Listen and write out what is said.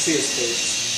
cestas.